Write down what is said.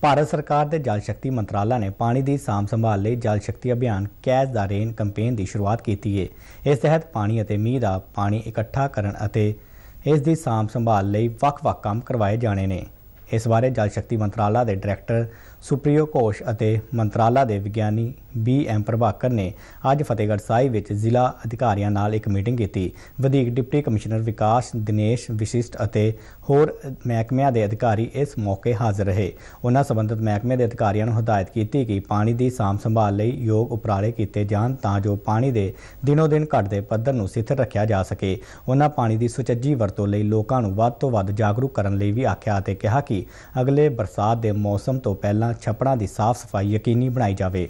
ਭਾਰਤ ਸਰਕਾਰ ਦੇ ਜਲ ਸ਼ਕਤੀ ਮੰਤਰਾਲਾ ਨੇ ਪਾਣੀ ਦੀ ਸਾਂਭ ਸੰਭਾਲ ਲਈ Jal Shakti Abhiyan catch the rain campaign ਦੀ ਸ਼ੁਰੂਆਤ ਕੀਤੀ ਹੈ ਇਸ ਤਹਿਤ ਪਾਣੀ ਅਤੇ ਮੀਂਹ ਦਾ ਪਾਣੀ ਇਕੱਠਾ ਕਰਨ ਅਤੇ ਇਸ ਦੀ ਸਾਂਭ ਸੰਭਾਲ ਲਈ ਵੱਖ-ਵੱਖ ਕੰਮ ਕਰਵਾਏ ਜਾਣੇ ਨੇ। ਇਸ ਬਾਰੇ ਜਲ ਸ਼ਕਤੀ ਮੰਤਰਾਲਾ ਦੇ ਡਾਇਰੈਕਟਰ ਸੁਪ੍ਰਿਯੋ ਘੋਸ਼ ਅਤੇ ਮੰਤਰਾਲਾ ਦੇ ਵਿਗਿਆਨੀ ਬੀ ਐਮ ਪ੍ਰਭਾਕਰ ਨੇ ਅੱਜ ਫਤਿਹਗੜ੍ਹ ਸਾਹਿਬ ਵਿੱਚ ਜ਼ਿਲ੍ਹਾ ਅਧਿਕਾਰੀਆਂ ਨਾਲ ਇੱਕ ਮੀਟਿੰਗ ਕੀਤੀ। ਵਧੀਕ ਡਿਪਟੀ ਕਮਿਸ਼ਨਰ ਵਿਕਾਸ ਦਿਨੇਸ਼ ਵਿਸ਼ਿਸ਼ਟ ਅਤੇ ਹੋਰ ਮਹਿਕਮਿਆਂ ਦੇ ਅਧਿਕਾਰੀ ਇਸ ਮੌਕੇ ਹਾਜ਼ਰ ਰਹੇ। ਉਹਨਾਂ ਸੰਬੰਧਿਤ ਮਹਿਕਮੇ ਦੇ ਅਧਿਕਾਰੀਆਂ ਨੂੰ ਹਦਾਇਤ ਕੀਤੀ ਕਿ ਪਾਣੀ ਦੀ ਸਾਂਭ ਸੰਭਾਲ ਲਈ ਯੋਗ ਉਪਰਾਲੇ ਕੀਤੇ ਜਾਣ ਤਾਂ ਜੋ ਪਾਣੀ ਦੇ ਦਿਨੋ ਦਿਨ ਘਟਦੇ ਪੱਧਰ ਨੂੰ ਸਥਿਰ ਰੱਖਿਆ ਜਾ ਸਕੇ। ਉਹਨਾਂ ਪਾਣੀ ਦੀ ਸੁਚੱਜੀ ਵਰਤੋਂ ਲਈ ਲੋਕਾਂ ਨੂੰ ਵੱਧ ਤੋਂ ਵੱਧ ਜਾਗਰੂਕ ਕਰਨ ਲਈ ਵੀ ਆਖਿਆ ਅਤੇ ਕਿਹਾ ਕਿ ਅਗਲੇ ਬਰਸਾਤ ਦੇ ਮੌਸਮ ਤੋਂ ਪਹਿਲਾਂ ਛੱਪੜਾਂ ਦੀ ਸਾਫ਼ ਸਫ਼ਾਈ ਯਕੀਨੀ ਬਣਾਈ ਜਾਵੇ।